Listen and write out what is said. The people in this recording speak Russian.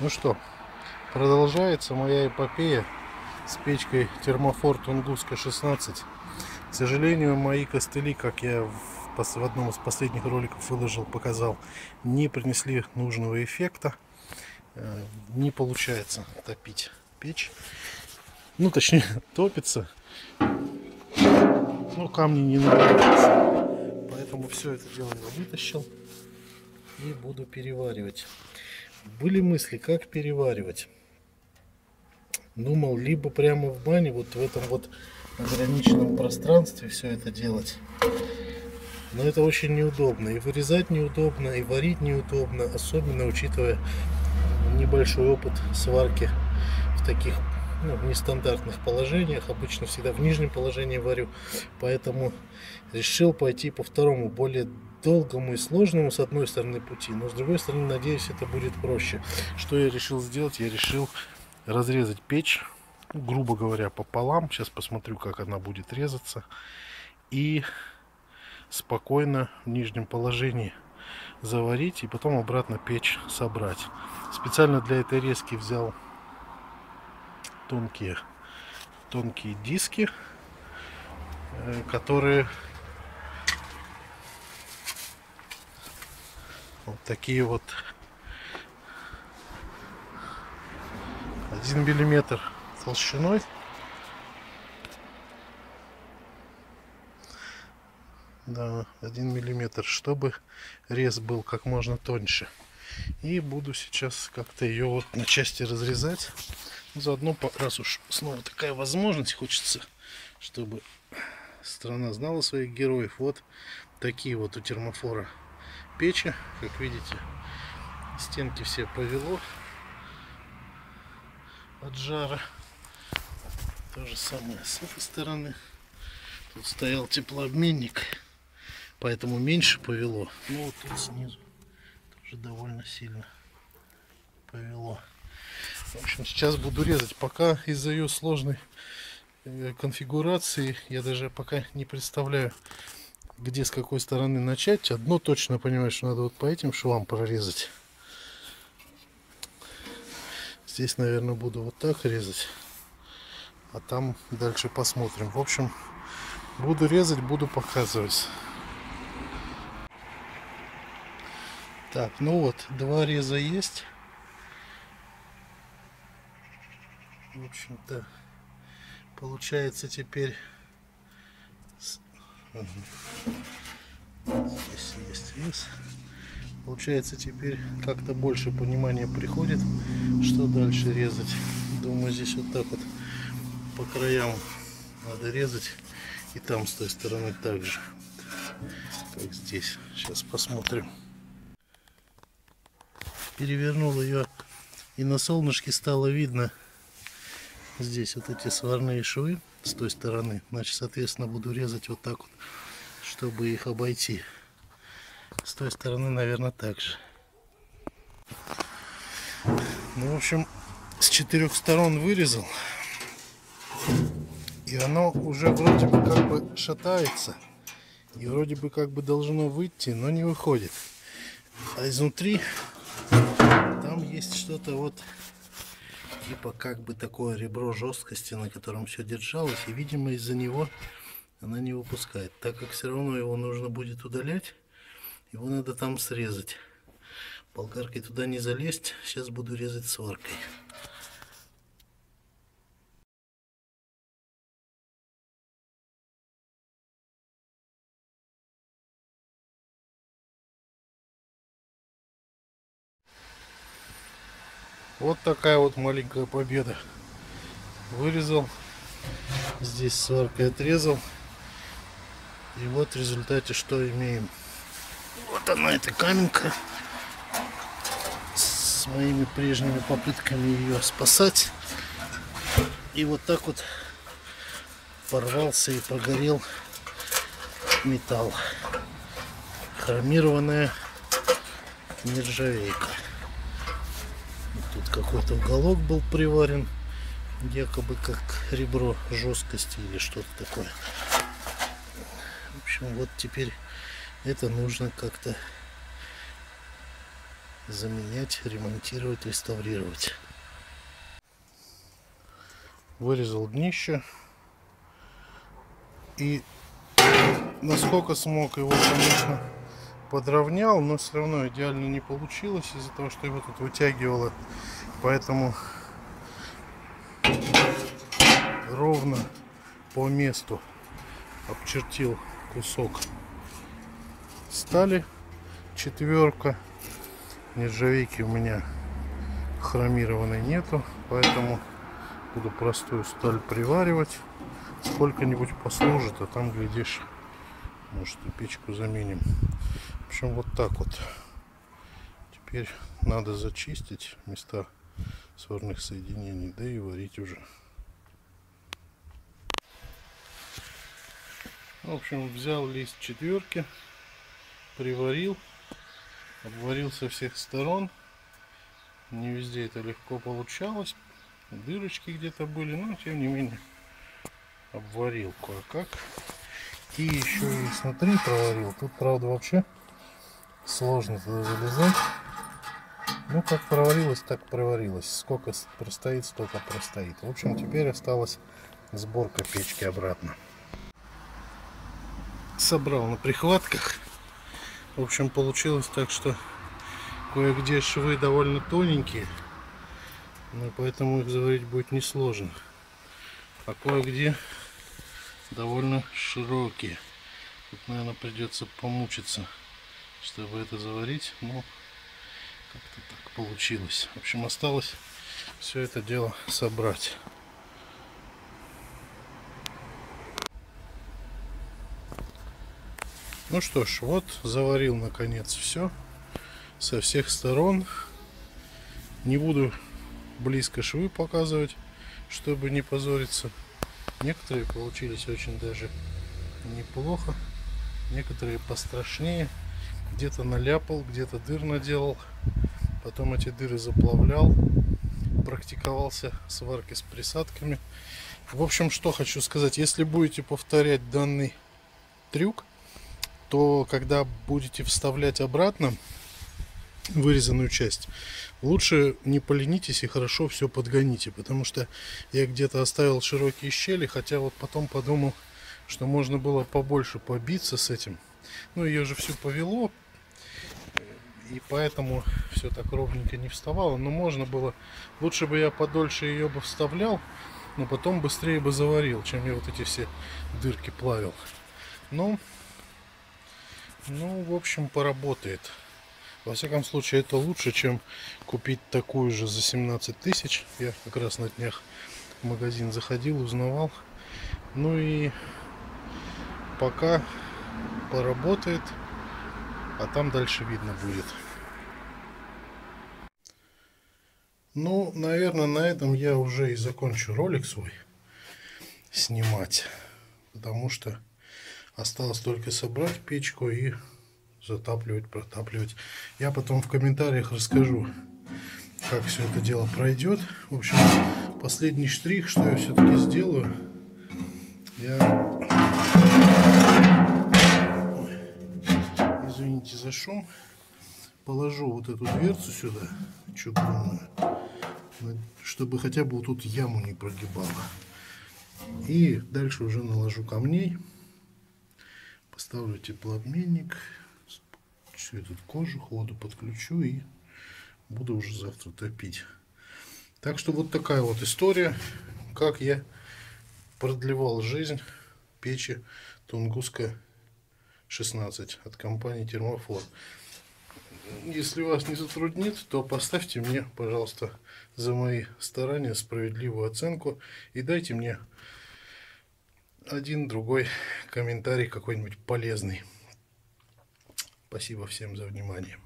Ну что, продолжается моя эпопея с печкой термофор Тунгуска 16. К сожалению, мои костыли, как я в, в одном из последних роликов выложил, показал, не принесли нужного эффекта. Э, Не получается топить печь. Ну, точнее, топится. Но камни не нагреваются. Поэтому все это дело я вытащил и буду переваривать. Были мысли, как переваривать. Думал, либо прямо в бане, вот в этом вот ограниченном пространстве все это делать. Но это очень неудобно. И вырезать неудобно, и варить неудобно, особенно учитывая небольшой опыт сварки в таких ну, нестандартных положениях. Обычно всегда в нижнем положении варю. Поэтому решил пойти по второму, более долгому и сложному с одной стороны пути, но с другой стороны, надеюсь, это будет проще. Что я решил сделать? Я решил разрезать печь, грубо говоря, пополам. Сейчас посмотрю, как она будет резаться. И спокойно в нижнем положении заварить и потом обратно печь собрать. Специально для этой резки взял тонкие, тонкие диски, э, которые вот такие вот. Один миллиметр толщиной. Да один миллиметр чтобы рез был как можно тоньше. И буду сейчас как-то ее вот на части разрезать заодно раз уж снова такая возможность хочется чтобы страна знала своих героев. Вот такие вот у термофора печи. Как видите стенки все повело от жара. То же самое с этой стороны. Тут стоял теплообменник поэтому меньше повело. Ну вот тут снизу тоже довольно сильно повело в общем сейчас буду резать. Пока из-за ее сложной э, конфигурации я даже пока не представляю где с какой стороны начать. Одно точно понимаю что надо вот по этим швам прорезать. Здесь наверное буду вот так резать. А там дальше посмотрим. В общем буду резать буду показывать. Так ну вот два реза есть в общем-то получается теперь здесь есть рез получается теперь как-то больше понимания приходит что дальше резать. Думаю здесь вот так вот по краям надо резать и там с той стороны также. Как здесь. Сейчас посмотрим. Перевернул ее и на солнышке стало видно здесь вот эти сварные швы с той стороны. Значит соответственно буду резать вот так вот чтобы их обойти. С той стороны наверное так же. Ну в общем с четырех сторон вырезал. И оно уже вроде бы как бы шатается. И вроде бы как бы должно выйти но не выходит. А изнутри там есть что-то вот типа как бы такое ребро жесткости, на котором все держалось, и видимо из-за него она не выпускает. Так как все равно его нужно будет удалять, его надо там срезать. Болгаркой туда не залезть, сейчас буду резать сваркой. Вот такая вот маленькая победа. Вырезал. Здесь сваркой отрезал. И вот в результате что имеем. Вот она эта каменка. С моими прежними попытками ее спасать. И вот так вот порвался и погорел металл. Хромированная нержавейка. Какой-то уголок был приварен, якобы как ребро жесткости или что-то такое. В общем, вот теперь это нужно как-то заменять, ремонтировать, реставрировать. Вырезал днище. И насколько смог его, конечно, подровнял, но все равно идеально не получилось из-за того, что его тут вытягивало. Поэтому ровно по месту обчертил кусок стали. Четверка нержавейки у меня хромированной нету поэтому буду простую сталь приваривать. Сколько-нибудь послужит а там глядишь может и печку заменим. В общем вот так вот. Теперь надо зачистить места сварных соединений да и варить уже В общем, взял лист четверки, приварил, обварил со всех сторон. Не везде это легко получалось. Дырочки где-то были, но тем не менее обварил кое-как. И еще и снутри проварил. Тут, правда, вообще сложно туда залезать. Ну, как проварилось, так проварилось. Сколько простоит, столько простоит. В общем, теперь осталась сборка печки обратно собрал на прихватках. В общем, получилось так, что кое-где швы довольно тоненькие, но поэтому их заварить будет несложно. А кое-где довольно широкие. Тут, наверное, придется помучиться, чтобы это заварить, но так получилось. В общем, осталось все это дело собрать. Ну что ж, вот заварил наконец все со всех сторон. Не буду близко швы показывать, чтобы не позориться. Некоторые получились очень даже неплохо, некоторые пострашнее. Где-то наляпал, где-то дыр наделал, потом эти дыры заплавлял, практиковался сварки с присадками. В общем, что хочу сказать, если будете повторять данный трюк, то когда будете вставлять обратно вырезанную часть, лучше не поленитесь и хорошо все подгоните, потому что я где-то оставил широкие щели, хотя вот потом подумал, что можно было побольше побиться с этим. Ну, ее же всю повело, и поэтому все так ровненько не вставало. Но можно было, лучше бы я подольше ее бы вставлял, но потом быстрее бы заварил, чем я вот эти все дырки плавил. Но ну, в общем, поработает. Во всяком случае, это лучше, чем купить такую же за 17 тысяч. Я как раз на днях в магазин заходил, узнавал. Ну и пока поработает, а там дальше видно будет. Ну, наверное, на этом я уже и закончу ролик свой снимать. Потому что Осталось только собрать печку и затапливать, протапливать. Я потом в комментариях расскажу, как все это дело пройдет. В общем, последний штрих, что я все-таки сделаю, я... Извините за шум. Положу вот эту дверцу сюда, чугунную, чтобы хотя бы вот тут яму не прогибала. И дальше уже наложу камней. Поставлю теплообменник, всю эту кожу, воду подключу и буду уже завтра топить. Так что вот такая вот история, как я продлевал жизнь печи Тунгуска 16 от компании Термофор. Если вас не затруднит, то поставьте мне, пожалуйста, за мои старания справедливую оценку и дайте мне один другой комментарий какой-нибудь полезный. Спасибо всем за внимание.